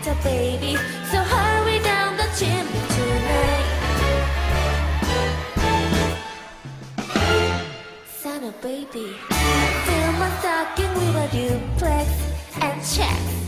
later, baby. So hurry down the chimney tonight. Santa baby, fill my stocking with a duplex and checks.